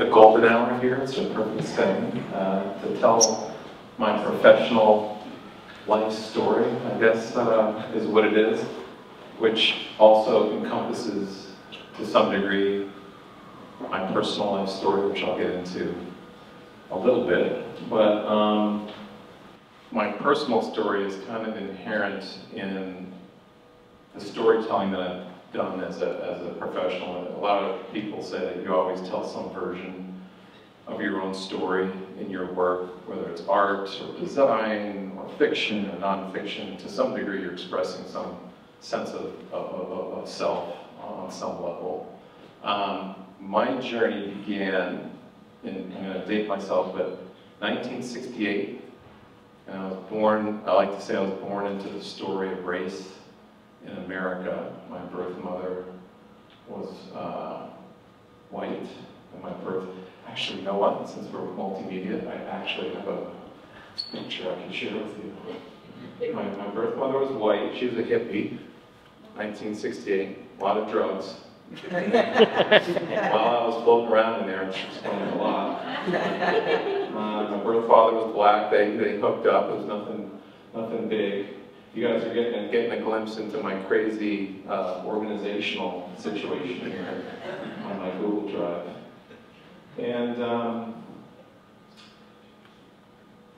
the golden hour here, it's a perfect setting uh, to tell my professional life story, I guess, uh, is what it is, which also encompasses, to some degree, my personal life story, which I'll get into a little bit. But um, my personal story is kind of inherent in the storytelling that I've done as a, as a professional. A lot of people say that you always tell some version of your own story in your work, whether it's art or design or fiction or nonfiction. To some degree, you're expressing some sense of, of, of, self on some level. Um, my journey began, in, I'm going to date myself, but 1968. And I was born, I like to say I was born into the story of race in America. My birth mother was uh, white, and my birth, actually, you know what, since we're multimedia, I actually have a picture I can share with you. My, my birth mother was white, she was a hippie, 1968, a lot of drugs. While I was floating around in there, she was explained a lot. Uh, my birth father was black, they, they hooked up, it was nothing, nothing big you guys are getting, getting a glimpse into my crazy uh, organizational situation here on my Google Drive. And, um,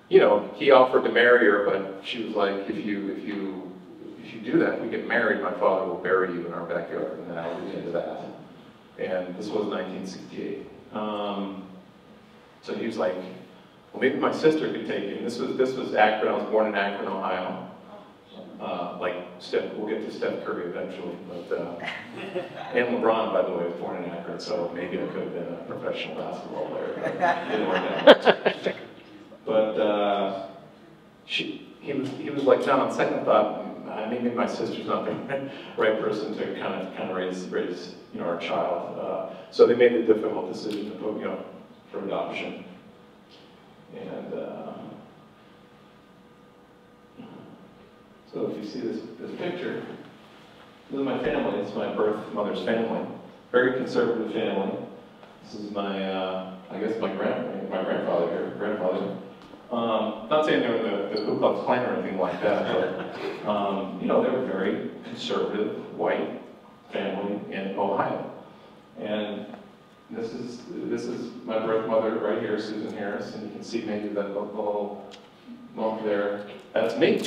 you know, he offered to marry her, but she was like, if you, if you, if you do that, if we get married, my father will bury you in our backyard, and then I was into that. And this was 1968. Um, so he was like, well, maybe my sister could take you. And this was, this was Akron, I was born in Akron, Ohio uh, like Steph, we'll get to Steph Curry eventually, but, uh, and LeBron, by the way, was born in Akron, so maybe I could have been a professional basketball player, but didn't work out. But, uh, she, he was, he was like, John, on second thought, maybe my sister's not the right person to kind of, kind of raise, raise, you know, our child. Uh, so they made the difficult decision to put, you know, for adoption. And, uh, So if you see this, this picture, this is my family. It's my birth mother's family. Very conservative family. This is my, uh, I guess my grand, my grandfather here, grandfather. Um, not saying they were the, the Ku Klux Klan or anything like that, but um, you know they were a very conservative white family in Ohio. And this is this is my birth mother right here, Susan Harris, and you can see maybe that little bump there. That's me.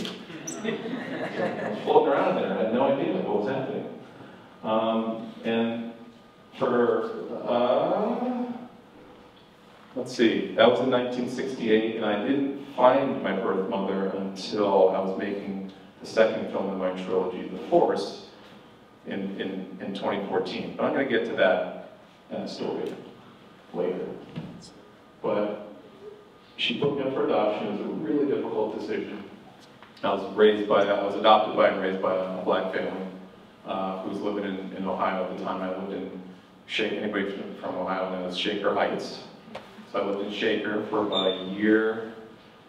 Floating around there. I had no idea what was happening. Um, and for, uh, let's see, that was in 1968, and I didn't find my birth mother until I was making the second film in my trilogy, The Force, in, in, in 2014. But I'm going to get to that, that story later. But she put me up for adoption. It was a really difficult decision. I was raised by, I was adopted by and raised by a black family uh, who was living in, in Ohio at the time. I lived in Shaker, anybody from, Ohio knows Shaker Heights. So I lived in Shaker for about a year,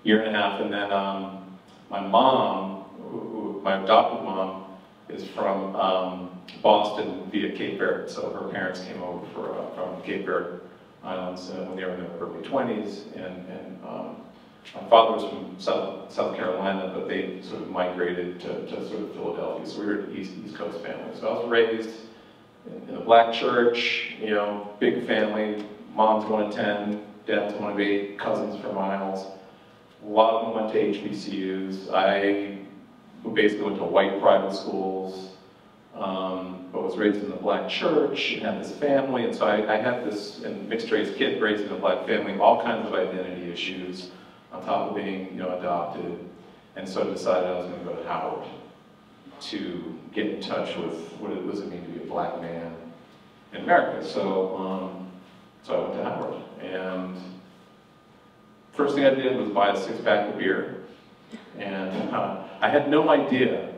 year and a half, and then um, my mom, who, my adopted mom, is from um, Boston via Cape Verde. So her parents came over for, uh, from Cape Verde Islands uh, when they were in their early 20s, and, and um, my father was from South, South Carolina, but they sort of migrated to, to sort of Philadelphia. So we were an East, East Coast family. So I was raised in, a black church, you know, big family. Mom's one of 10, dad's one of eight, cousins for miles. A lot of them went to HBCUs. I basically went to white private schools, um, but was raised in the black church and had this family. And so I, I had this mixed race kid raised in a black family, all kinds of identity issues on top of being you know, adopted, and so decided I was going to go to Howard to get in touch with what it was it mean to be a black man in America. So, um, so I went to Howard, and first thing I did was buy a six pack of beer, and uh, I had no idea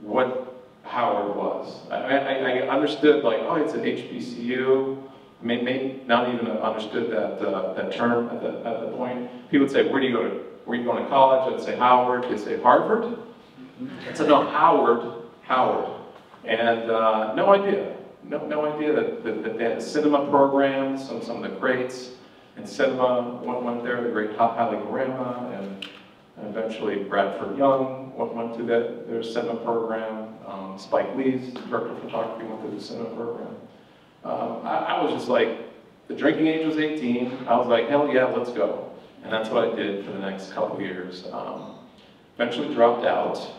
what Howard was. I, I, I understood like, oh, it's an HBCU, may, may not even have understood that, uh, that term at the, at the point. People would say, where do you go to, where are you going to college? I'd say Howard. They'd say Harvard. I said, no, Howard, Howard. And uh, no idea. no, no idea that, that, that they had cinema program, some, some of the greats in cinema went, went there, the great Haile Gerima, and and eventually Bradford Young went, went through that, their cinema program. Um, Spike Lee's director of photography went through the cinema program. Um, I, I was just like, the drinking age was 18. I was like, hell yeah, let's go. And that's what I did for the next couple years. Um, eventually dropped out.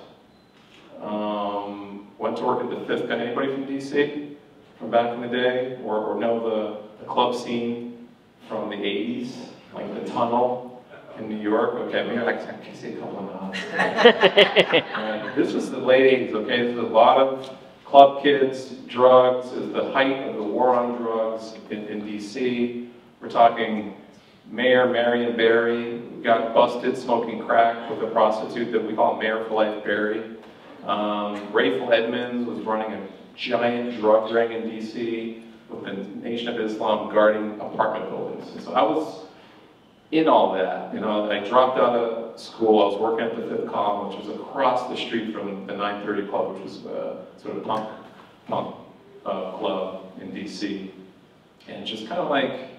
Um, went to work at the Fifth Pen. Anybody from DC from back in the day? Or, or know the, the club scene from the 80s? Like the tunnel in New York? Okay, maybe I can see a couple of nods. This was the late 80s, okay? There's a lot of club kids, drugs, is the height of the war on drugs in, in DC. We're talking Mayor Marion Barry got busted smoking crack with a prostitute that we call Mayor for Life Barry. Um, Edmonds was running a giant drug ring in DC with the Nation of Islam guarding apartment buildings. So I was in all that. You know, I dropped out of school. I was working at the Fifth Column, which was across the street from the 930 Club, which was uh, sort of a punk, punk uh, club in DC. And just kind of like,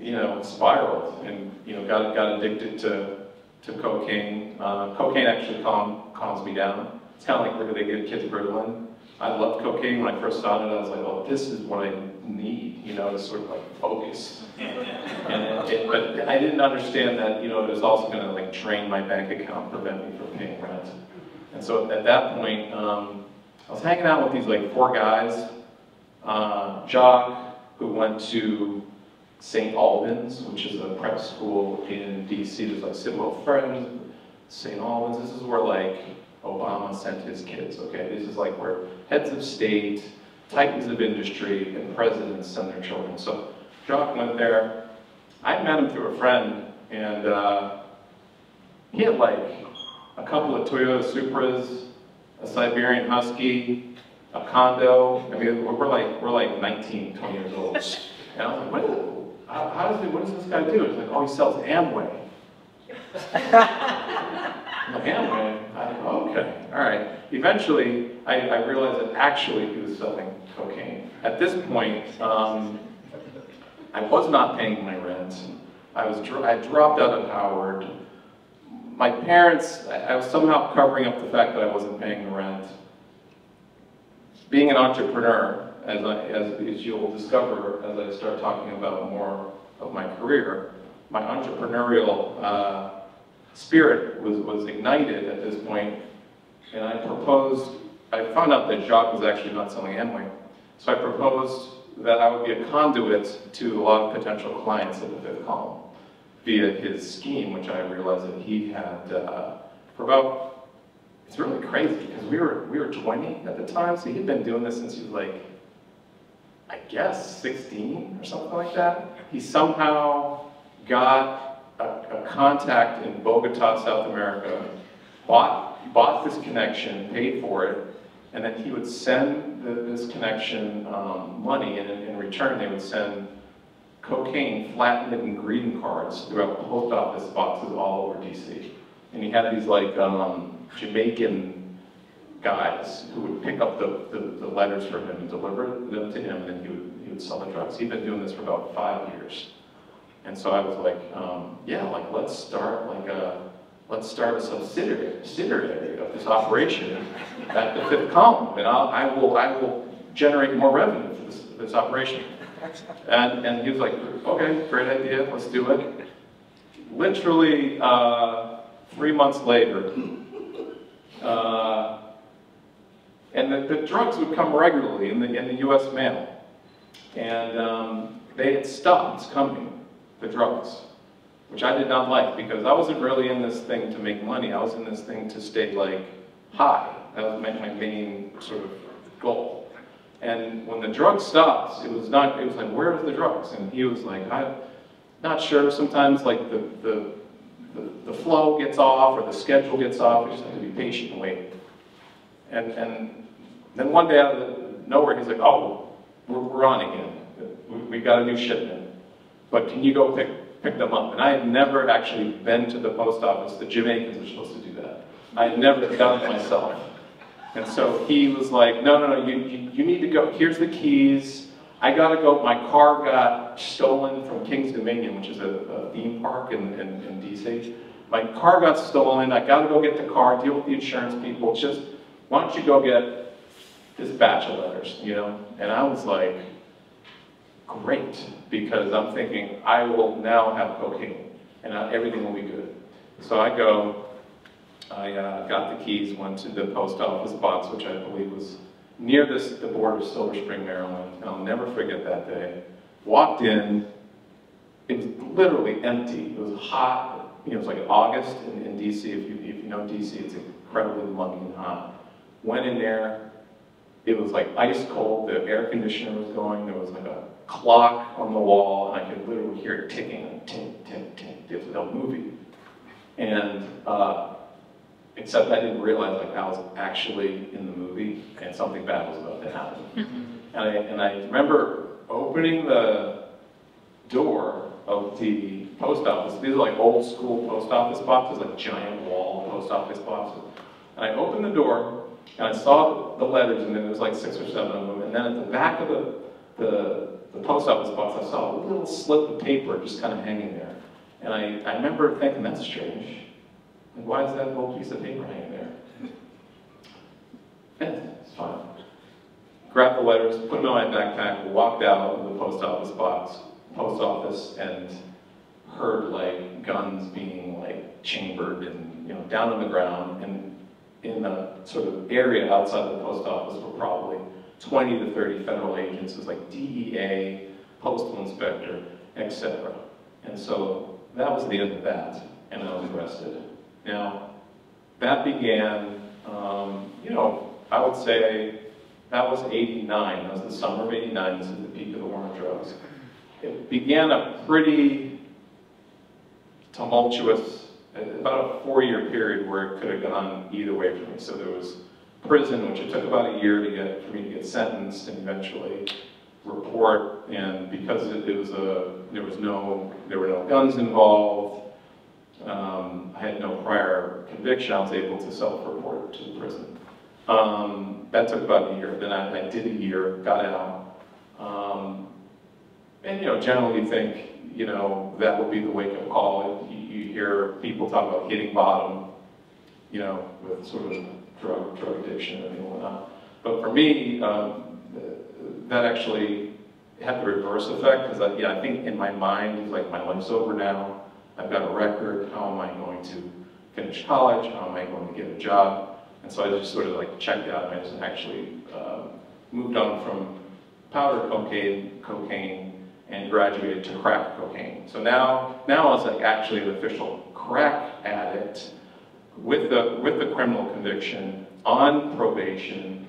you know, spiraled and, you know, got, got addicted to, to cocaine. Uh, cocaine actually calm, calms me down. It's kind of like they give kids Ritalin. I loved cocaine when I first started. I was like, oh, this is what I need, you know, to sort of like focus. and it, but I didn't understand that, you know, it was also going to like drain my bank account, prevent me from paying rent. And so at that point, um, I was hanging out with these like four guys. Uh, Jock, who went to St. Albans, which is a prep school in DC. There's like Sidwell Friends, St. Albans. This is where like Obama sent his kids, okay? This is like where heads of state, titans of industry, and presidents send their children. So Jock went there. I met him through a friend, and uh, he had like a couple of Toyota Supras, a Siberian Husky, a condo. I mean, we're like we're like 19, 20 years old. And I was like, what? How, how does he, what does this guy do? He's like, oh, he sells. Amway? I, okay, all right. Eventually, I, I, realized that actually he was selling cocaine. At this point, um, I was not paying my rent. I was I dropped out of Howard. My parents, I, I was somehow covering up the fact that I wasn't paying the rent. Being an entrepreneur, as, I, as, as you'll discover as I start talking about more of my career, my entrepreneurial uh, spirit was, was ignited at this point, and I proposed, I found out that Jacques was actually not selling Amway, so I proposed that I would be a conduit to a lot of potential clients at the fifth column via his scheme, which I realized that he had uh, for about, it's really crazy because we were, we were 20 at the time, so he'd been doing this since he was like, I guess 16 or something like that. He somehow got a, a contact in Bogota, South America, bought, bought this connection, paid for it, and then he would send the, this connection um, money, and in, in, return they would send cocaine flattened in greeting cards throughout post office boxes all over DC. And he had these like um, Jamaican guys who would pick up the, the, the, letters for him and deliver them to him, and then he would, he would sell the drugs. He'd been doing this for about five years. And so I was like, um, yeah, like let's start like a, let's start a subsidiary, subsidiary of this operation at the fifth column, and I'll, I will, I will generate more revenue for this, this operation. And, and he was like, okay, great idea, let's do it. Literally uh, three months later, uh, and the, the, drugs would come regularly in the, in the U.S. mail. And um, they had stopped coming the drugs, which I did not like because I wasn't really in this thing to make money. I was in this thing to stay like high. That was my, my main sort of goal. And when the drugs stopped, it was not, it was like, where are the drugs? And he was like, I'm not sure. Sometimes like the, the, the, the flow gets off or the schedule gets off. You just have to be patient and wait. And, and then one day out of nowhere, he's like, oh, we're, we're on again. We, we got a new shipment but can you go pick, pick them up? And I had never actually been to the post office. The Jamaicans are supposed to do that. I had never done it myself. And so he was like, no, no, no, you, you, you need to go, here's the keys. I gotta go, my car got stolen from King's Dominion, which is a, a theme park in, in, in DC. My car got stolen, I gotta go get the car, deal with the insurance people, just, why don't you go get this batch of letters, you know? And I was like, great, because I'm thinking, I will now have cocaine, and everything will be good. So I go, I uh, got the keys, went to the post office box, which I believe was near this, the border of Silver Spring, Maryland, and I'll never forget that day. Walked in, it was literally empty. It was hot, you know, it was like August in, in DC. If you, if you know DC, it's incredibly muggy and hot. Went in there, it was like ice cold, the air conditioner was going, there was like a clock on the wall, and I could literally hear it ticking, tick, tick, tick. It was movie. And uh, Except I didn't realize like I was actually in the movie and something bad was about to happen. Mm-hmm. and, I, and I remember opening the door of the post office. These are like old school post office boxes, like giant wall post office boxes. And I opened the door and I saw the letters and there was like six or seven of them. And then at the back of the, the, the post office box, I saw a little slip of paper just kind of hanging there. And I, I remember thinking, that's strange. And why is that little piece of paper hanging there? Yeah, it's fine. Grabbed the letters, put them in my backpack, walked out of the post office box, post office, and heard like guns being like chambered and you know down on the ground and in the sort of area outside the post office were probably 20 to 30 federal agencies like DEA, postal inspector, etc. And so that was the end of that, and I was arrested. Now, that began, um, you know, I would say that was 89. That was the summer of 89. This is the peak of the war on drugs. It began a pretty tumultuous, about a four-year period where it could have gone either way for me. So there was prison, which it took about a year to get for me to get sentenced and eventually report. And because it, it was a, there was no, there were no guns involved um, I had no prior conviction, I was able to self-report to the prison. Um, that took about a year. Then I, I did a year, got out. Um, and, you know, generally think, you know, that will be the wake-up call. You, you, hear people talk about hitting bottom, you know, with sort of drug, drug addiction and whatnot. But for me, um, that actually had the reverse effect because I, yeah, I think in my mind, like my life's over now. I've got a record, how am I going to finish college, how am I going to get a job? And so I just sort of like checked out and I just actually uh, moved on from powder cocaine, cocaine and graduated to crack cocaine. So now, now I was like actually an official crack addict with the, with the criminal conviction on probation,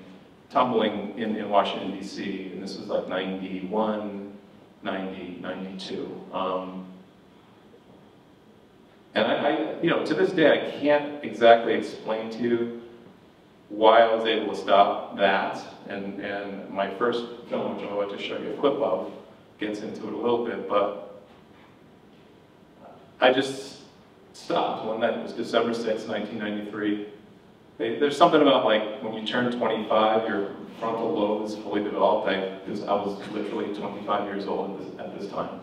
tumbling in, in Washington, D.C., and this was like 91, 90, 92. Um, and I, I, you know, to this day, I can't exactly explain to you why I was able to stop that. And, and my first film, which I'm about to show you a clip of, gets into it a little bit, but I just stopped one night. It was December 6, 1993. They, there's something about like when you turn 25, your frontal lobe is fully developed. I, I was literally 25 years old at this, at this time.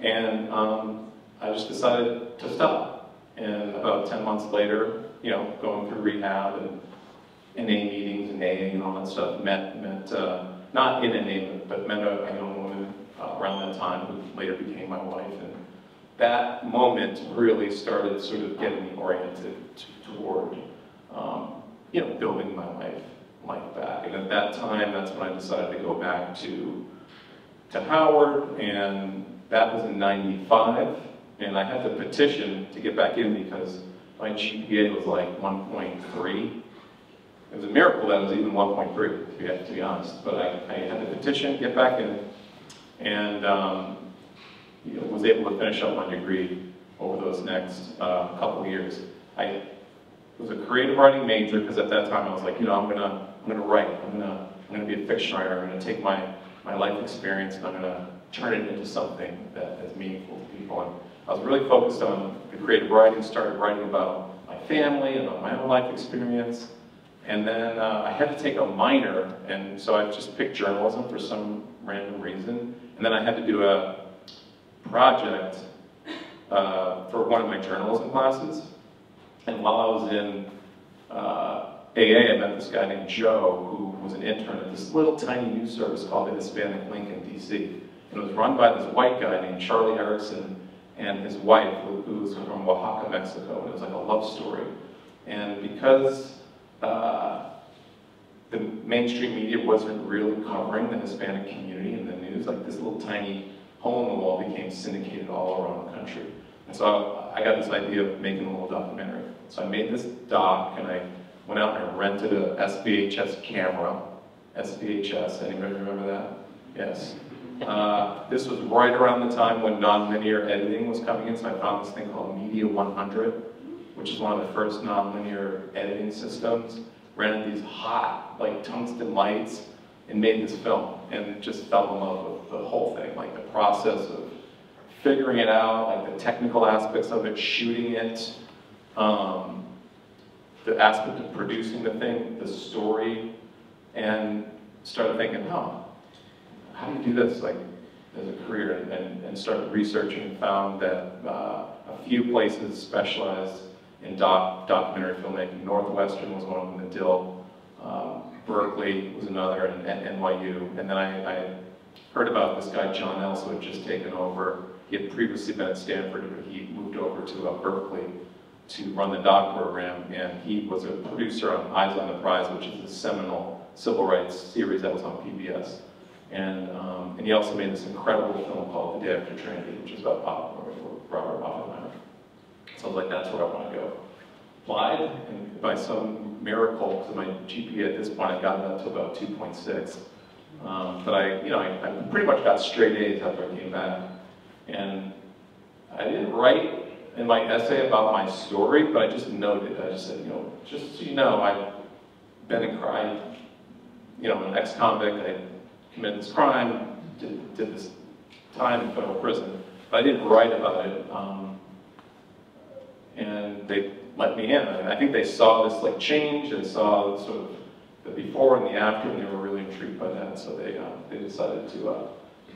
And um, I just decided to stop. And about 10 months later, you know, going through rehab and NA meetings and AA and all that stuff, met, met uh, not in NA, but met a, young woman uh, around that time who later became my wife. And that moment really started sort of getting me oriented toward, um, you know, building my life, life back. And at that time, that's when I decided to go back to, to Howard, and that was in 95 and I had to petition to get back in because my GPA was like 1.3. It was a miracle that it was even 1.3, to be, honest. But I, I had to petition, get back in, and um, you know, was able to finish up my degree over those next uh, couple years. I was a creative writing major because at that time I was like, you know, I'm gonna, I'm gonna write. I'm gonna, I'm gonna be a fiction writer. I'm gonna take my, my life experience and I'm gonna turn it into something that is meaningful to people. And I was really focused on the creative writing, started writing about my family and about my own life experience. And then uh, I had to take a minor, and so I just picked journalism for some random reason. And then I had to do a project uh, for one of my journalism classes. And while I was in uh, AA, I met this guy named Joe, who was an intern at this little tiny news service called the Hispanic Link in DC. And it was run by this white guy named Charlie Erickson and his wife, who, who was from Oaxaca, Mexico. And It was like a love story. And because uh, the mainstream media wasn't really covering the Hispanic community in the news, like this little tiny hole in the wall became syndicated all around the country. And so I got this idea of making a little documentary. So I made this doc and I went out and rented a SVHS camera. SVHS, anybody remember that? Yes. Uh, this was right around the time when nonlinear editing was coming in, so I found this thing called Media 100, which is one of the first nonlinear editing systems. Rented these hot, like tungsten lights, and made this film, and just fell in love with the whole thing, like process of figuring it out, like the technical aspects of it, shooting it, um, the aspect of producing the thing, the story, and started thinking, oh, how do you do this like as a career? And, and, started researching and found that uh, a few places specialized in doc, documentary filmmaking. Northwestern was one of them, Medill, um, Berkeley was another, and, and, NYU. And then I, I heard about this guy, Jon Else, who had just taken over. He had previously been at Stanford, but he moved over to uh, Berkeley to run the doc program, and he was a producer on Eyes on the Prize, which is a seminal civil rights series that was on PBS. And, um, and he also made this incredible film called The Day After Trinity, which is about Robert Oppenheimer. So I was like, that's where I want to go. Applied, and by some miracle, because my GPA at this point, I got it up to about 2.6. Um, but I, you know, I, I pretty much got straight A's after I came back. And I didn't write in my essay about my story, but I just noted, I just said, you know, just so you know, I've been in crime, you know, an ex-convict, I committed this crime, did, did, this time in federal prison, but I didn't write about it, um, and they let me in. I think they saw this like change, they saw sort of the before and the after, and they were really intrigued by that, so they, uh, they decided to, uh,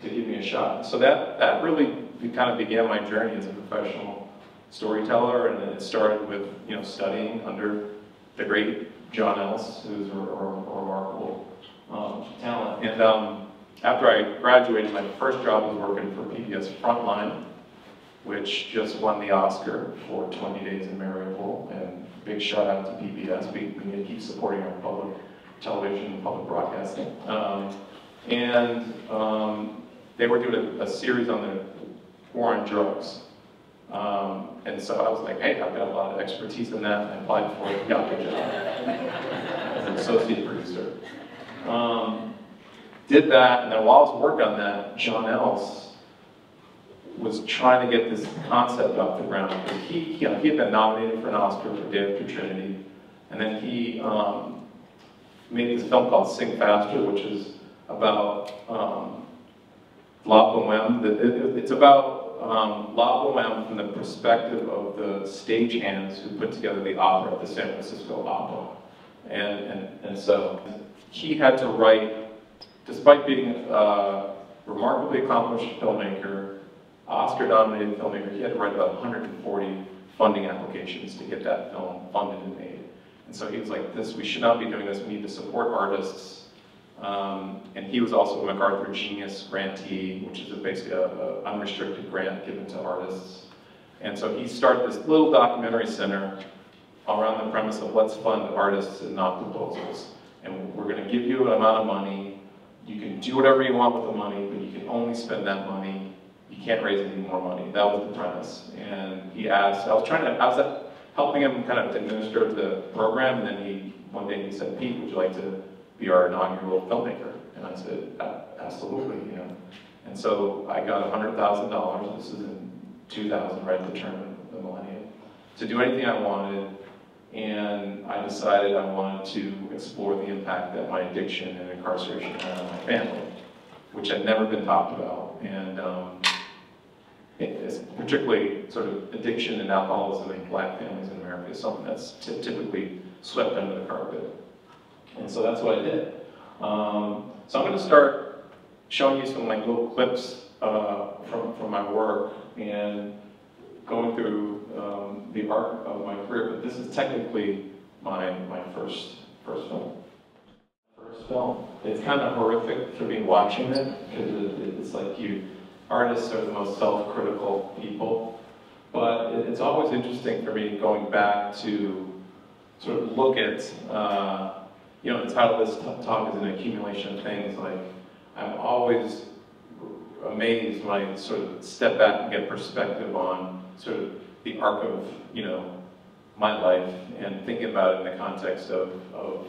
to give me a shot. So that, that really kind of began my journey as a professional storyteller, and it started with you know studying under the great Jon Else, who's a, a, a remarkable um, talent. And um, after I graduated, my first job was working for PBS Frontline, which just won the Oscar for 20 Days in Mariupol. And big shout out to PBS. We, we need to keep supporting our public television public broadcasting. Um, and um, they were doing a, a series on the war on drugs. Um, and so I was like, hey, I've got a lot of expertise in that. I applied for it, got the job as an associate producer. Um, did that, and then while I was working on that, Jon Else was trying to get this concept off the ground. He, he had been nominated for an Oscar for Day After Trinity, and then he um, made this film called Sing Faster, which is about um, La. It's about um, La from the perspective of the stagehands who put together the opera the San Francisco Opera. And, and, and so he had to write, despite being a remarkably accomplished filmmaker, Oscar-nominated filmmaker, he had to write about 140 funding applications to get that film funded and made. And so he was like, this, we should not be doing this, we need to support artists um, and he was also a MacArthur Genius grantee, which is basically an unrestricted grant given to artists. And so he started this little documentary center around the premise of let's fund artists and not proposals. And we're going to give you an amount of money. You can do whatever you want with the money, but you can only spend that money. You can't raise any more money. That was the premise. And he asked, I was trying to, I was helping him kind of administer the program, and then he, one day he said, Pete, would you like to be our inaugural filmmaker? And I said, absolutely, you know. And so I got $100,000, this is in 2000, right at the turn of the millennium, to do anything I wanted. And I decided I wanted to explore the impact that my addiction and incarceration had on my family, which had never been talked about. And um, it's particularly sort of addiction and alcoholism in black families in America is something that's typically swept under the carpet. And so that's what I did. Um, so I'm going to start showing you some like little clips uh, from, from my work and going through um, the arc of my career, but this is technically my, my first, first film. First film. It's kind of horrific for me watching it, because it, it's like you, artists are the most self-critical people, but it's always interesting for me going back to sort of look at, uh, you know, the title of this talk is an accumulation of things, like, I'm always amazed when I sort of step back and get perspective on sort of the arc of, you know, my life and thinking about it in the context of, of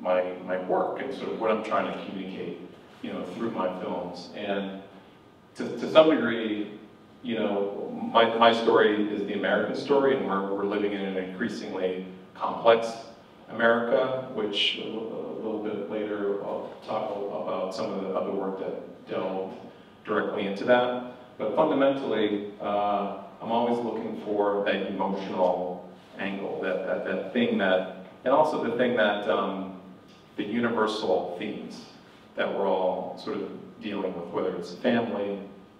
my, my work and sort of what I'm trying to communicate, you know, through my films. And to, to some degree, you know, my, my story is the American story and we're, we're living in an increasingly complex America, which a little bit later I'll talk about some of the other work that delved directly into that. But fundamentally, uh, I'm always looking for that emotional angle, that, that, that thing that, and also the thing that, um, the universal themes that we're all sort of dealing with, whether it's family,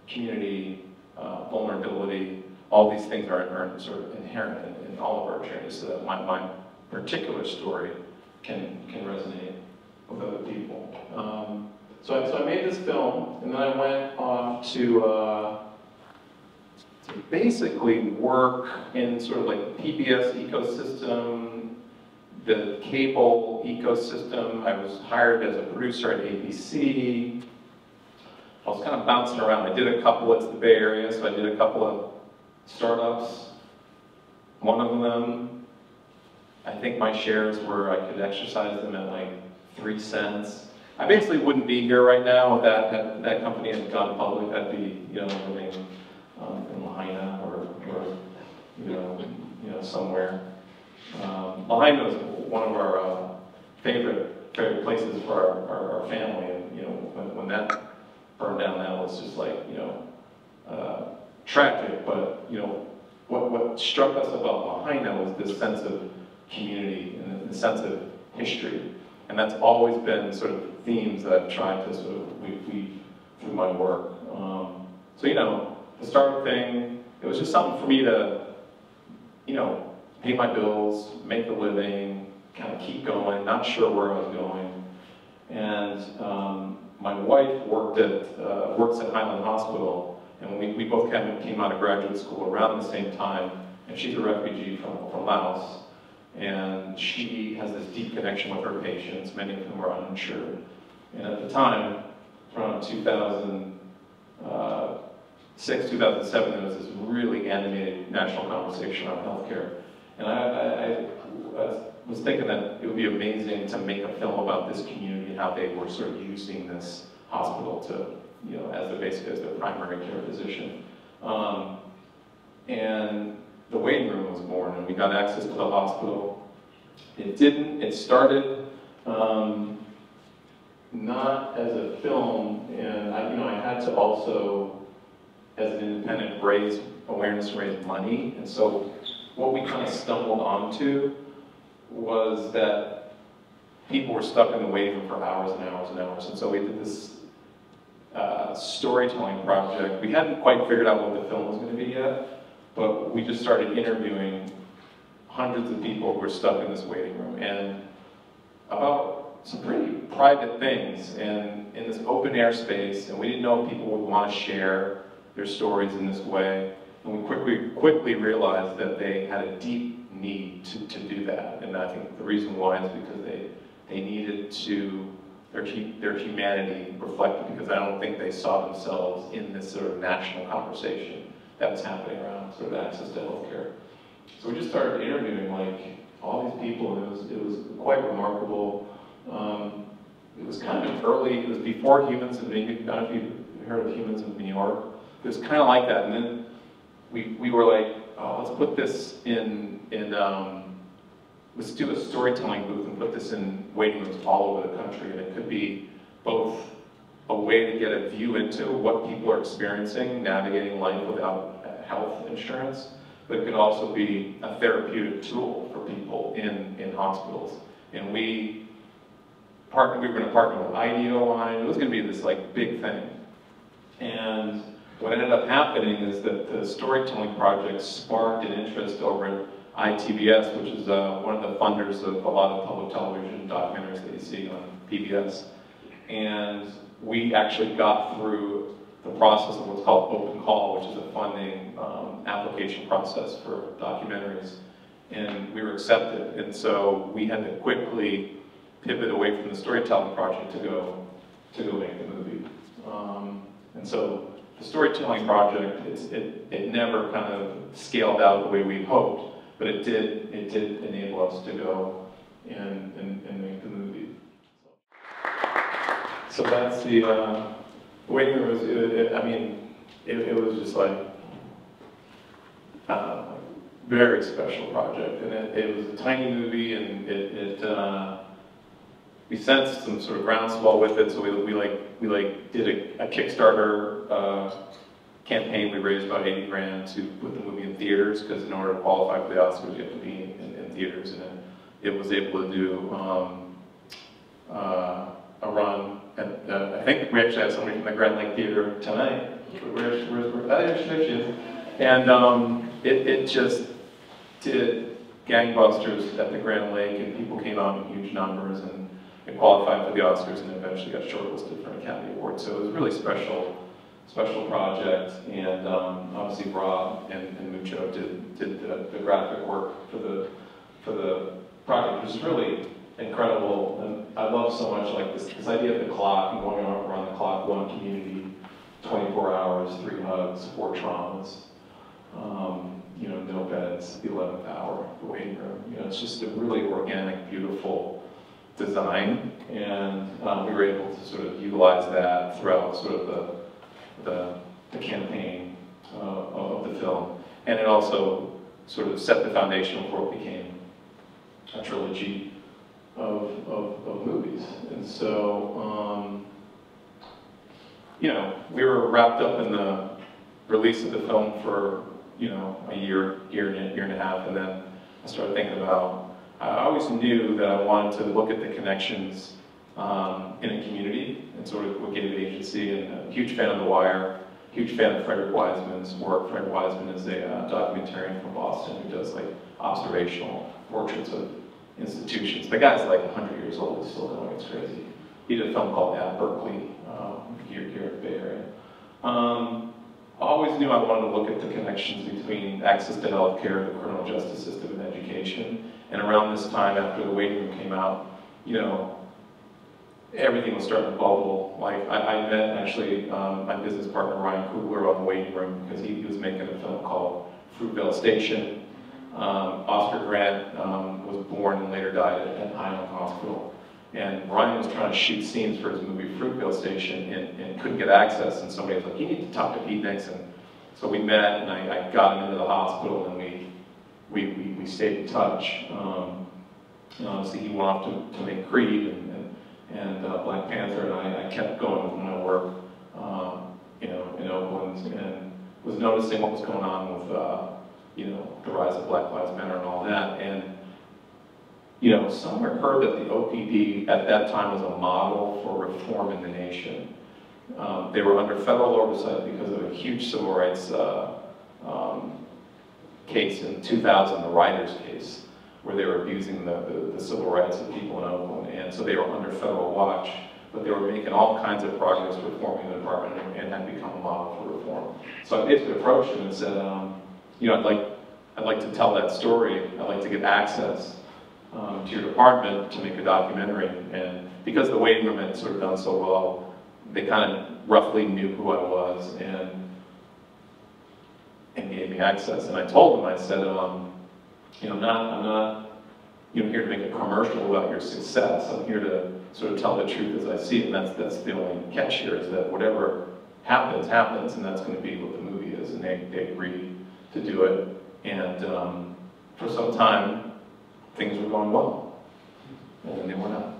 community, uh, vulnerability, all these things are, are sort of inherent in, in, all of our journeys so that my, my particular story can, can resonate with other people. Um, so, I, so I made this film, and then I went off to, uh, to basically work in sort of like PBS ecosystem, the cable ecosystem. I was hired as a producer at ABC. I was kind of bouncing around. I did a couple, it's the Bay Area, so I did a couple of startups. One of them, I think my shares were, I could exercise them at like three cents. I basically wouldn't be here right now if that, that, that company had gone public. I'd be, you know, living um, in Lahaina or, or you know, you know, somewhere. Um, Lahaina is one of our uh, favorite favorite places for our, our, our, family, and you know, when, when that down, just like, you know, uh, tragic. But you know, what what struck us about Lahaina was this sense of community and the sense of history, and that's always been sort of themes that I've tried to sort of weave, through my work. Um, so you know, the start thing, it was just something for me to, you know, pay my bills, make a living, kind of keep going, not sure where I was going. And um, my wife worked at, uh, works at Highland Hospital, and we, we both came, out of graduate school around the same time, and she's a refugee from, from Laos. And she has this deep connection with her patients, many of whom are uninsured. And at the time, around 2000, uh, 2006, 2007, there was this really animated national conversation on healthcare. And I, I, I, was thinking that it would be amazing to make a film about this community and how they were sort of using this hospital to, you know, as their basically as their primary care physician. Um, and the waiting room was born, and we got access to the hospital. It didn't. It started um, not as a film, and I, you know, I had to also as an independent raise awareness, raise money. And so what we kind of stumbled onto was that people were stuck in the waiting room for hours and hours and hours. And so we did this uh, storytelling project. We hadn't quite figured out what the film was going to be yet, but we just started interviewing hundreds of people who were stuck in this waiting room and about some pretty private things and in this open air space and we didn't know if people would want to share their stories in this way. And we quickly, quickly realized that they had a deep need to, to do that. And I think the reason why is because they, they needed to, their, their humanity reflected, because I don't think they saw themselves in this sort of national conversation that was happening around sort of access to healthcare. So we just started interviewing like all these people, and it was, it was quite remarkable. Um, it was kind of early, it was before Humans of New York, I don't know if you've heard of Humans in New York, it was kind of like that. And then we, we were like, oh, let's put this in, in um, let's do a storytelling booth and put this in waiting rooms all over the country. And it could be both a way to get a view into what people are experiencing, navigating life without health insurance, but it could also be a therapeutic tool for people in, in hospitals. And we partner, we were to partner with IDEO on it. It was going to be this like big thing. And what ended up happening is that the storytelling project sparked an interest over at ITVS, which is uh, one of the funders of a lot of public television documentaries that you see on PBS. And we actually got through the process of what's called open call, which is a funding um, application process for documentaries. And we were accepted. And so we had to quickly pivot away from the storytelling project to go to go make the movie. Um, and so the storytelling project, it, it never kind of scaled out the way we hoped, but it did it did enable us to go and, and, and make the movie. So that's the uh, waiting room. Was, it, it, I mean, it, it, was just like uh, very special project, and it, it was a tiny movie, and it, it uh, we sensed some sort of groundswell with it, so we, we like we like did a, a Kickstarter uh, campaign. We raised about 80 grand to put the movie in theaters because in order to qualify for the Oscars, you have to be in, in theaters, and it, was able to do um, uh, a run and uh, I think we actually have somebody from the Grand Lake Theater tonight. Where's, where's, where's, oh, there she. And um, it, it just did gangbusters at the Grand Lake, and people came out in huge numbers, and it qualified for the Oscars, and eventually got shortlisted for an Academy Award. So it was really special, special project, and um, obviously Rob and, and Mucho did, did the, the graphic work for the, for the project, which is really incredible. And I love so much like this, this idea of the clock and going around the clock, one community, 24 hours, three hugs, four traumas. Um, you know, no beds, the 11th hour, the waiting room. You know, it's just a really organic, beautiful design. And um, we were able to sort of utilize that throughout sort of the, the, the campaign uh, of the film. And it also sort of set the foundation for what became a trilogy of, of, of movies. And so, um, you know, we were wrapped up in the release of the film for, you know, a year, year and, year and a half, and then I started thinking about, I always knew that I wanted to look at the connections um, in a community and sort of what gave it agency, and a huge fan of The Wire, huge fan of Frederick Wiseman's work. Frederick Wiseman is a uh, documentarian from Boston who does like observational portraits of institutions. The guy's like 100 years old, he's still going, it's crazy. He did a film called At Berkeley, um, here, here the Bay Area. Um, I always knew I wanted to look at the connections between access to healthcare, the criminal justice system, and education. And around this time, after the waiting room came out, you know, everything was starting to bubble. Like, I, I met actually um, my business partner, Ryan Coogler, on the waiting room because he, he was making a film called Fruitvale Station, um, Oscar Grant um, was born and later died at Highland Hospital. And Ryan was trying to shoot scenes for his movie Fruitvale Station and, and, couldn't get access. And somebody was like, you need to talk to Pete Nicks. So we met and I, I got him into the hospital and we, we, we, we stayed in touch. Um, and obviously he went off to, to make Creed and, and, uh, Black Panther and I, I, kept going with my work, um, you know, in Oakland and was noticing what was going on with uh, you know, the rise of Black Lives Matter and all that. And, you know, somewhere heard that the OPD at that time was a model for reform in the nation. Um, they were under federal oversight because of a huge civil rights uh, um, case in 2000, the Riders case, where they were abusing the, the, the, civil rights of people in Oakland. And so they were under federal watch, but they were making all kinds of progress reforming the department and, had become a model for reform. So I basically approached him and said, um, you know, I'd like, I'd like to tell that story. I'd like to get access um, to your department to make a documentary. And because the waiting room had sort of done so well, they kind of roughly knew who I was and and gave me access. And I told them, I said, um, you know, I'm not, I'm not, you know, here to make a commercial about your success. I'm here to sort of tell the truth as I see it. And that's that's the only catch here is that whatever happens, happens, and that's going to be what the movie is. And they they agreed to do it. And um, for some time, things were going well. And then they were not.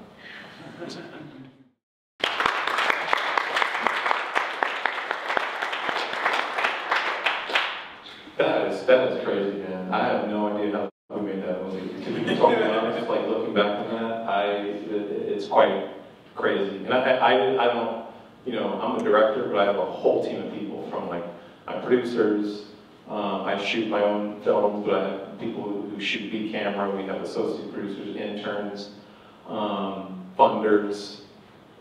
That is, that is crazy, man. I have no idea how we made that movie. To be totally honest, like looking back on that, I, it, it's quite, crazy. And I, I, I don't, you know, I'm the director, but I have a whole team of people from like my producers. Um, I shoot my own films, but I have people who, who shoot B camera. We have associate producers, interns, um, funders,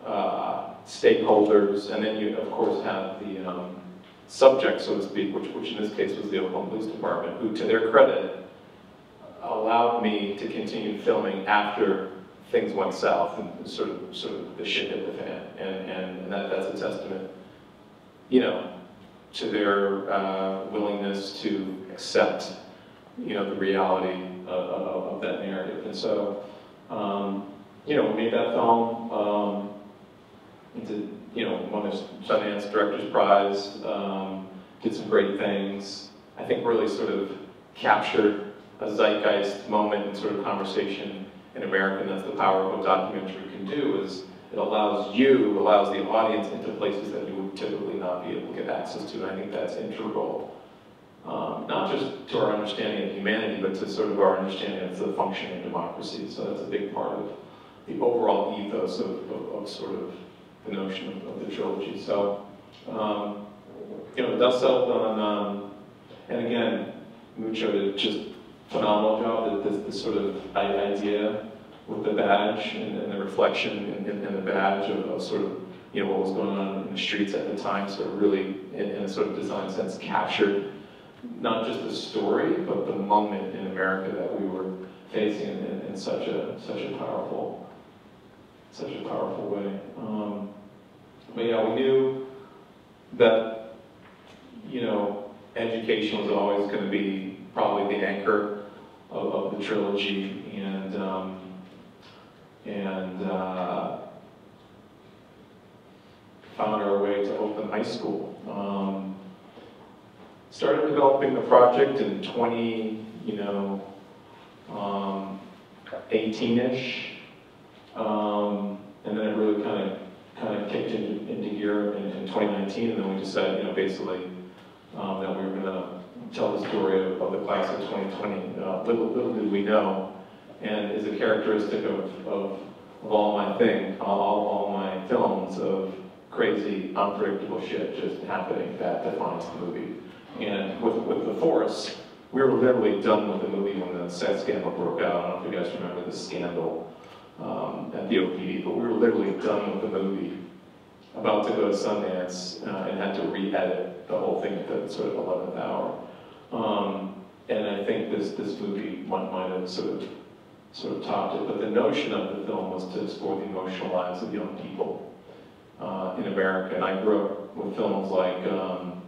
uh, stakeholders, and then you, of course, have the um, subject, so to speak, which, which in this case was the Oakland Police Department, who, to their credit, allowed me to continue filming after things went south and sort of, sort of the shit hit the fan. And, and that, that's a testament, you know, to their uh, willingness to accept, you know, the reality of, of, of that narrative. And so, um, you know, we made that film um, into, you know, won the Sundance Director's Prize, um, did some great things. I think really sort of captured a zeitgeist moment and sort of conversation in America, and that's the power of what documentary can do, is it allows you, allows the audience into places that you would typically not be able to get access to, and I think that's integral, um, not just to our understanding of humanity, but to sort of our understanding of the functioning of democracy, so that's a big part of the overall ethos of, of, of sort of the notion of, of the trilogy. So, um, you know, dust settled on, um, and again, Mucho just phenomenal job, this, sort of idea with the badge and, and the reflection in, the badge of, of, sort of, you know, what was going on in the streets at the time, of really, in, in a sort of design sense, captured not just the story, but the moment in America that we were facing in, in such a such a powerful, such a powerful way. Um, but yeah, we knew that, you know, education was always going to be probably the anchor of, of the trilogy, and um, and uh, found our way to Oakland High School. Um, started developing the project in 20, you know, um, 18-ish, um, and then it really kind of kind of kicked into, into gear in, in 2019, and then we decided, you know, basically um, that we were going to tell the story of, of the class of 2020. Uh, little, little did we know, and is a characteristic of, of, of all my thing, all, all my films of crazy, unpredictable shit just happening that defines the movie. And with, with The Force, we were literally done with the movie when the set scandal broke out. I don't know if you guys remember the scandal um, at the OPD, but we were literally done with the movie, about to go to Sundance, uh, and had to re-edit the whole thing at the sort of 11th hour. Um, and I think this, this movie might, might have sort of, sort of topped it. But the notion of the film was to explore the emotional lives of young people uh, in America. And I grew up with films like um,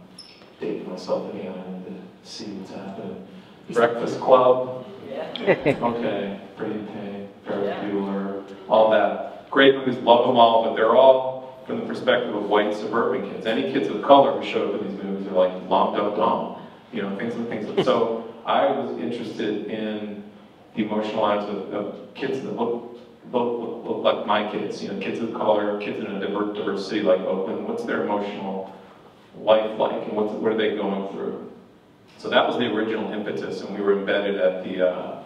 Dating Myself Again to see what's happening. Breakfast Club. okay, Pretty Pink, Ferris yeah. Bueller, all that. Great movies, love them all, but they're all from the perspective of white suburban kids. Any kids of color who show up in these movies are like long dum dum you know, things and things. So I was interested in the emotional lives of, of kids that look, look, look, look, like my kids, you know, kids of color, kids in a diverse, diverse city like Oakland. What's their emotional life like, and what's, what are they going through? So that was the original impetus, and we were embedded at the, uh,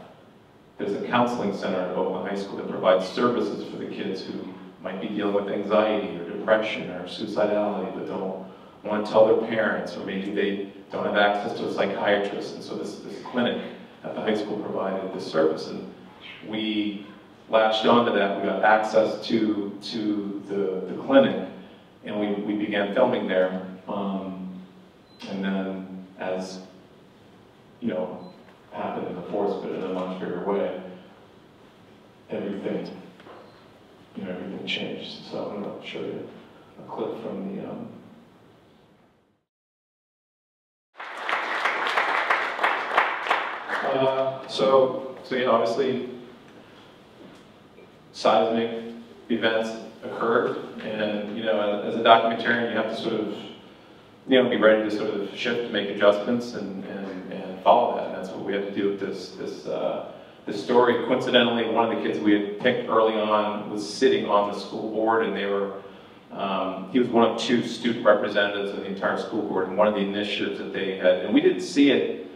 there's a counseling center at Oakland High School that provides services for the kids who might be dealing with anxiety or depression or suicidality, but don't want to tell their parents, or maybe they don't have access to a psychiatrist. And so this, this clinic at the high school provided this service. And we latched onto that. We got access to, to the, the clinic, and we, we began filming there. Um, and then as, you know, happened in the force, but in a much bigger way, everything, you know, everything changed. So I'm going to show you a clip from the um, Uh, so, so know, obviously, seismic events occurred, and you know, as a documentarian, you have to sort of, you know, be ready to sort of shift, make adjustments, and, and, and follow that. And that's what we had to do with this this uh, this story. Coincidentally, one of the kids we had picked early on was sitting on the school board, and they were. Um, he was one of two student representatives of the entire school board, and one of the initiatives that they had, and we didn't see it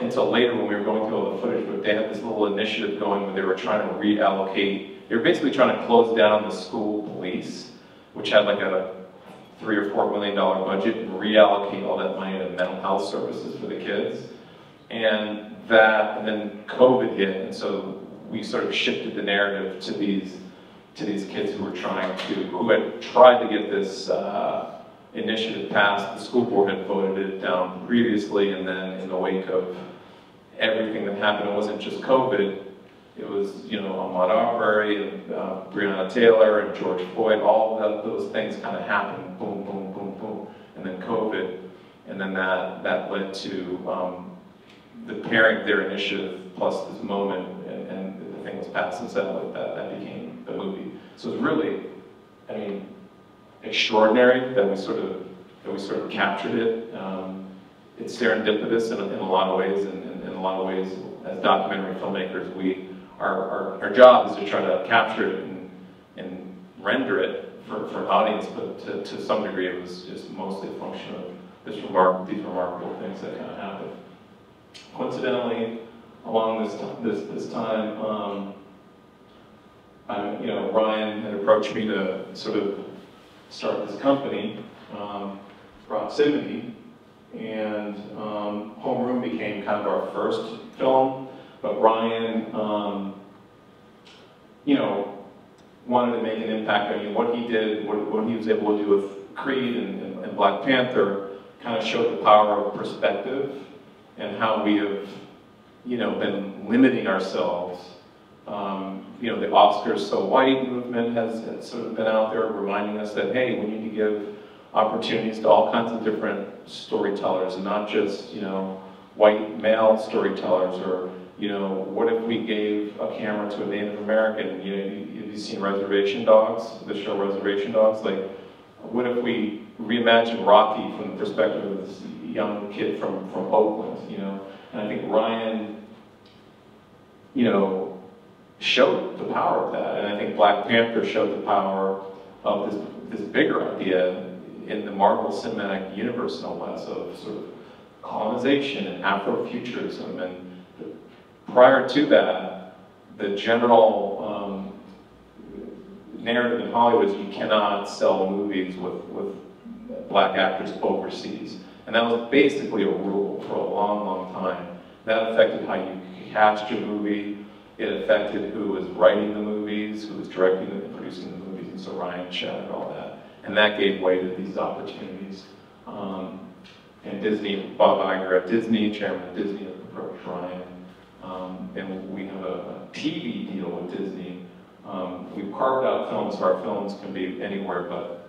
until later when we were going through all the footage, but they had this little initiative going where they were trying to reallocate they were basically trying to close down the school police, which had like a three or four million dollar budget and reallocate all that money to mental health services for the kids. And that, and then COVID hit, and so we sort of shifted the narrative to these to these kids who were trying to, who had tried to get this uh, initiative passed. The school board had voted it down previously, and then in the wake of everything that happened, it wasn't just COVID, it was, you know, Ahmaud Arbery and uh, Breonna Taylor and George Floyd, all of those things kind of happened, boom, boom, boom, boom, and then COVID, and then that, that led to um, the pairing their initiative plus this moment, and, and the thing was passed and settled, that, that became the movie. So it's really, I mean, extraordinary that we sort of, that we sort of captured it. Um, it's serendipitous in, in a lot of ways, and in, in a lot of ways, as documentary filmmakers, we our, our, our job is to try to capture it and, and render it for, for an audience, but to, to some degree it was just mostly a function of this remark, these remarkable things that kind of happened. Coincidentally, along this, this, this time, um, I, you know, Ryan had approached me to sort of start this company, um, Proximity, and um, Homeroom became kind of our first film but Ryan, um, you know, wanted to make an impact. I mean, what he did, what, what he was able to do with Creed and, and, and, Black Panther kind of showed the power of perspective and how we have, you know, been limiting ourselves. Um, you know, the Oscars So White movement has, has sort of been out there reminding us that, hey, we need to give opportunities to all kinds of different storytellers and not just, you know, white male storytellers or you know, what if we gave a camera to a Native American? You know, have you seen Reservation Dogs, the show Reservation Dogs? Like, what if we reimagine Rocky from the perspective of this young kid from, from Oakland, you know? And I think Ryan, you know, showed the power of that. And I think Black Panther showed the power of this, this bigger idea in the Marvel Cinematic Universe, no less, of sort of colonization and Afrofuturism and prior to that, the general um, narrative in Hollywood is you cannot sell movies with, with black actors overseas. And that was basically a rule for a long, long time. That affected how you cast your movie. It affected who was writing the movies, who was directing and producing the movies, and so Ryan shattered all that. And that gave way to these opportunities. Um, and Disney, Bob Iger at Disney, chairman of Disney, approached Ryan um, and we have a, a, TV deal with Disney. Um, we've carved out films, so our films can be anywhere, but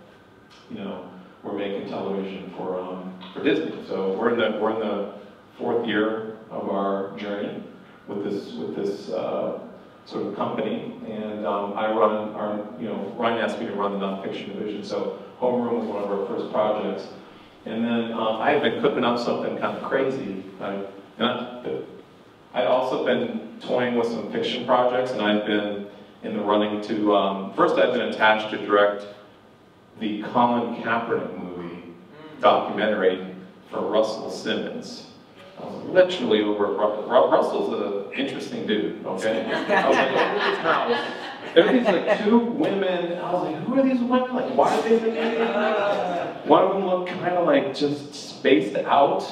you know, we're making television for um, for Disney. So we're in the we're in the fourth year of our journey with this with this uh, sort of company, and um, I run our you know Ryan asked me to run the nonfiction division, so Homeroom was one of our first projects, and then um, I have been cooking up something kind of crazy. I, and I, I'd also been toying with some fiction projects, and I've been in the running to, um, first I've been attached to direct the Colin Kaepernick movie documentary for Russell Simmons. I was literally over Russell's an interesting dude, okay? I was like, look at his house. There were these like two women, I was like, who are these women? Like, why are they in the One of them looked kind of like just spaced out.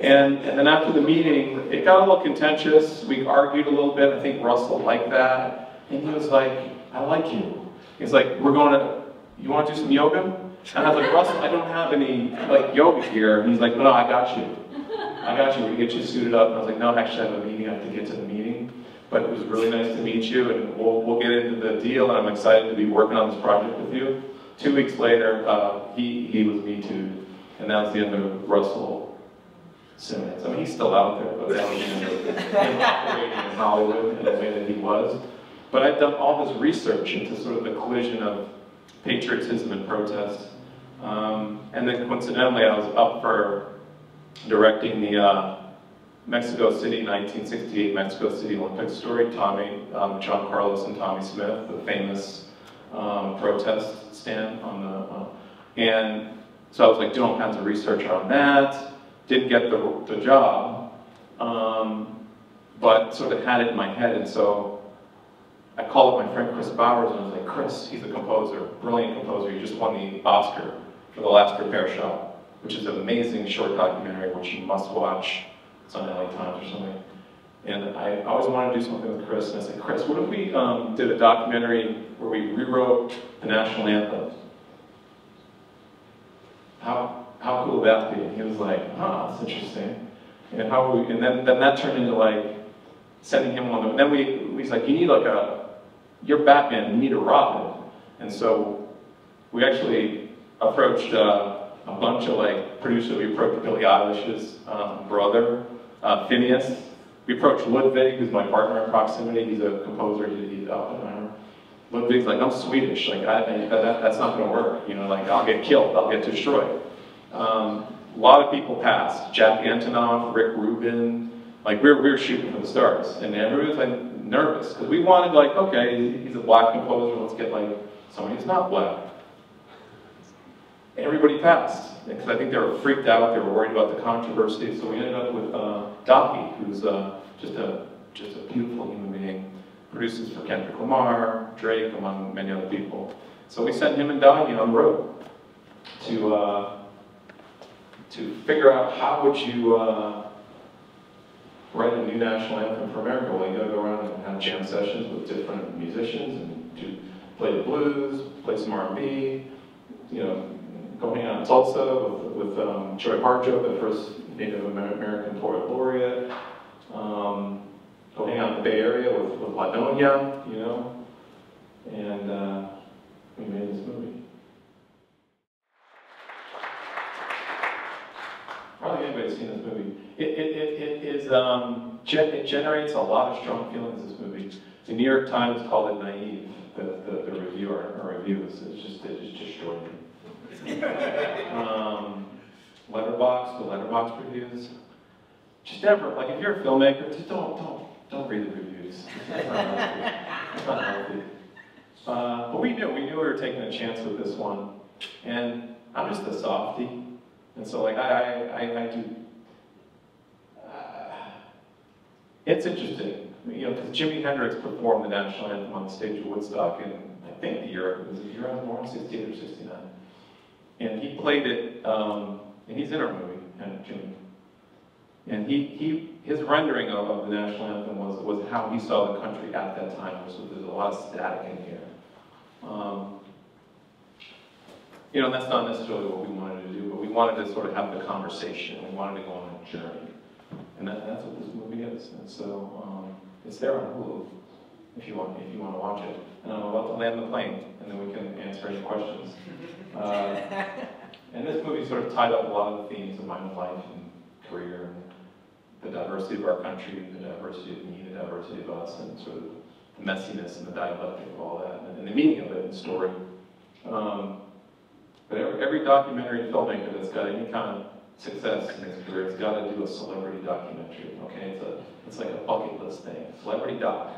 And, and then after the meeting, it got a little contentious. We argued a little bit. I think Russell liked that. And he was like, I like you. He's like, we're going to, you want to do some yoga? And I was like, Russell, I don't have any like yoga here. And he's like, no, I got you. I got you. We get you suited up. And I was like, no, actually, I have a meeting. I have to get to the meeting. But it was really nice to meet you, and we'll, we'll get into the deal. And I'm excited to be working on this project with you. Two weeks later, uh, he, he was Me Too. And that was the end of Russell Simmons. I mean, he's still out there, but that was him operating in Hollywood in the way that he was. But I've done all this research into sort of the collision of patriotism and protest. Um, and then coincidentally, I was up for directing the uh, Mexico City 1968 Mexico City Olympic story, Tommy, um, John Carlos and Tommie Smith, the famous um, protest stand on the, uh, and so I was like doing all kinds of research on that didn't get the, the job, um, but sort of had it in my head. And so I called up my friend Kris Bowers and I was like, Kris, he's a composer, brilliant composer. He just won the Oscar for The Last Repair Shop, which is an amazing short documentary which you must watch. It's on LA Times or something. And I always wanted to do something with Kris, and I said, Kris, what if we um, did a documentary where we rewrote the national anthem? How, how cool would that be? And he was like, huh, that's interesting. And how we, and then, then that turned into like sending him on the, and then we, he's like, you need like a, you're Batman, you need a Robin. And so we actually approached uh, a bunch of like producers. We approached Billie Eilish's um, brother, uh, Finneas. We approached Ludwig, who's my partner in proximity. He's a composer. He, he's Oppenheimer. Ludwig's like, I'm Swedish. Like, I, that, that's not going to work. You know, like, I'll get killed. I'll get destroyed. Um, a lot of people passed. Jack Antonoff, Rick Rubin. Like, we were, we were shooting for the stars. And everybody was like nervous because we wanted, like, okay, he's a black composer. Let's get like somebody who's not black. Everybody passed because I think they were freaked out. They were worried about the controversy. So we ended up with uh, who's uh, just a just a beautiful human being. Produces for Kendrick Lamar, Drake, among many other people. So we sent him and Dahi on the road to uh, to figure out how would you uh, write a new national anthem for America. Well, you got to go around and have jam sessions with different musicians and do, play the blues, play some R&B, you know, go hang out in Tulsa with, with um, Joy Harjo, the first Native American poet laureate. Um, go hang out in the Bay Area with, with La Nona, you know, and uh, we made this movie. Probably anybody's seen this movie. It, it, it, it is, um, it generates a lot of strong feelings, this movie. The New York Times called it naive, the, the, the reviewer, or reviews. It's just, it just destroyed me. Um, Letterboxd, the letterbox reviews. Just never, like if you're a filmmaker, just don't, don't, don't read the reviews. It's not healthy. Uh, but we knew, we knew we were taking a chance with this one. And I'm just a softie. And so like I, I, I do, uh, it's interesting, you know, because Jimi Hendrix performed the national anthem on the stage of Woodstock in, I think the year, was it year I was born, 68 or 69? And he played it, um, and he's in our movie, and Jimi. And he, he, his rendering of, of the national anthem was, was how he saw the country at that time, so there's a lot of static in here. Um, you know, that's not necessarily what we wanted to do, but we wanted to sort of have the conversation. We wanted to go on a journey. And that, that's what this movie is. And so um, it's there on Hulu if you want if you want to watch it. And I'm about to land the plane, and then we can answer any questions. Uh, and this movie sort of tied up a lot of the themes of my own life and career, and the diversity of our country, the diversity of me, the diversity of us, and sort of the messiness and the dialectic of all that, and, and the meaning of it in story. Um, but every, every documentary filmmaker that's got any kind of success in his career has got to do a celebrity documentary. Okay, it's a it's like a bucket list thing. Celebrity doc,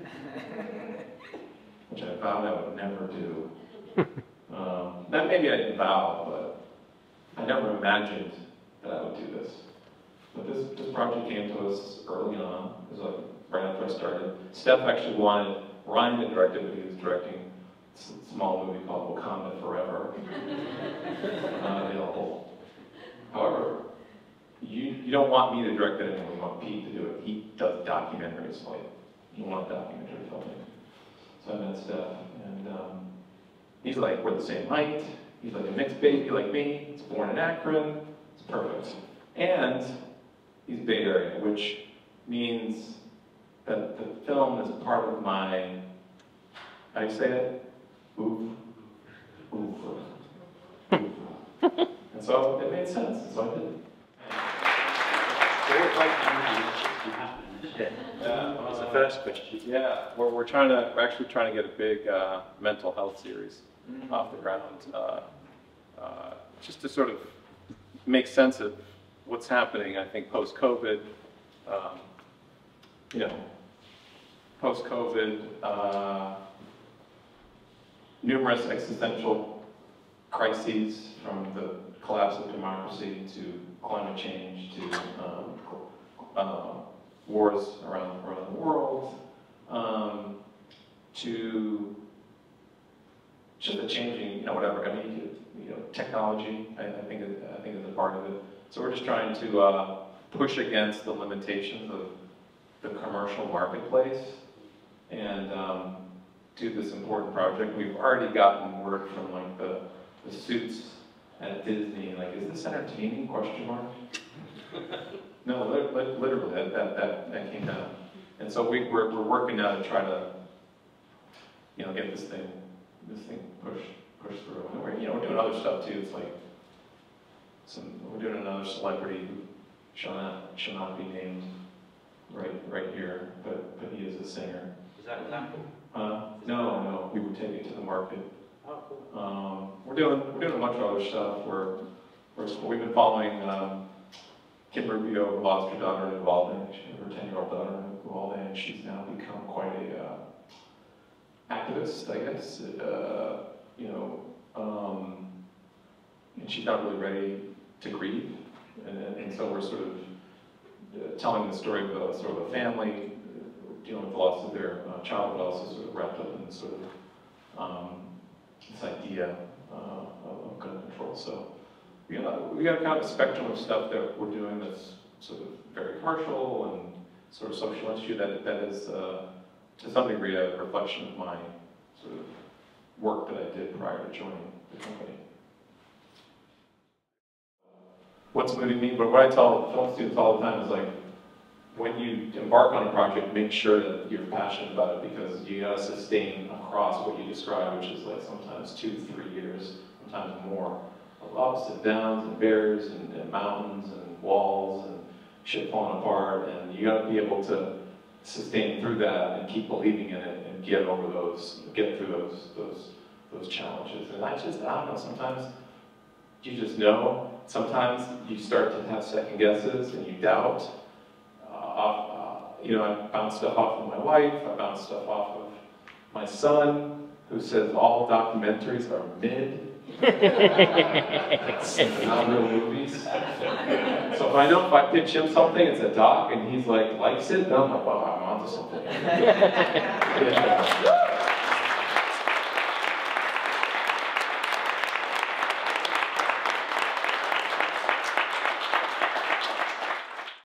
which I vowed I would never do. Um, that maybe I didn't vow, but I never imagined that I would do this. But this this project came to us early on. It was like right after I started. Steph actually wanted Ryan to direct it, but he was directing small movie called Wakanda Forever, not available. However, you, you don't want me to direct it anymore, you want Pete to do it. He does documentaries, like, you want a documentary filming. So I met Steph, and um, he's like, we're the same height, he's like a mixed baby like me, he's born in Akron, it's perfect. And he's Bay Area, which means that the film is part of my, how do you say it? Oof. Oof. Oof. and so it made sense, so I did it. Yeah, that was the first question. Yeah, we're, we're trying to, we're actually trying to get a big uh, mental health series off the ground, uh, uh, just to sort of make sense of what's happening, I think, post-COVID. Um, you know, post-COVID, uh, numerous existential crises from the collapse of democracy to climate change to um, uh, wars around, around the world, um, to just the changing, you know, whatever, I mean, you know, technology, I, I think, is- I think is a part of it. So we're just trying to, uh, push against the limitations of the commercial marketplace and, um, do this important project. We've already gotten word from like the, the suits at Disney, like, is this entertaining, question mark? No, lit- lit- literally, that, that, that, that came down. And so we, we're, we're working now to try to, you know, get this thing, this thing pushed, push through. And we're, you know, we're doing other stuff too, it's like, some, we're doing another celebrity who shall not, shall not be named right, right here, but, but he is a singer. Is that an apple? Uh, no, no, we would take it to the market. Oh, cool. Um, we're doing, we're doing a bunch of other stuff, we're, we're, we've been following, um, Kim Rubio, who lost her daughter in Uvalde, she had her ten-year-old daughter in Uvalde, and she's now become quite a, uh, activist, I guess, uh, you know, um, and she's not really ready to grieve, and, and so we're sort of uh, telling the story of a, sort of a family, uh, dealing with the loss of their uh, child, but also sort of wrapped up in sort of, um, this idea uh, of gun control. So we got, we got kind of a spectrum of stuff that we're doing that's sort of very commercial and sort of social issue that, that is, uh, to some degree, a reflection of my sort of work that I did prior to joining the company. What's moving me, but what I tell film students all the time is like, when you embark on a project, make sure that you're passionate about it because you gotta sustain across what you describe, which is like sometimes two, three years, sometimes more, of ups and downs and bears and, and mountains and walls and shit falling apart, and you gotta be able to sustain through that and keep believing in it and get over those, get through those, those, those challenges. And I just, I don't know, sometimes you just know, sometimes you start to have second guesses and you doubt. Uh, uh, you know, I bounce stuff off of my wife, I bounce stuff off of my son, who says all documentaries are mid. Movies. So if I know if I pitch him something, it's a doc, and he's like, likes it, then I'm like, wow, I'm onto something.